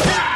Yeah!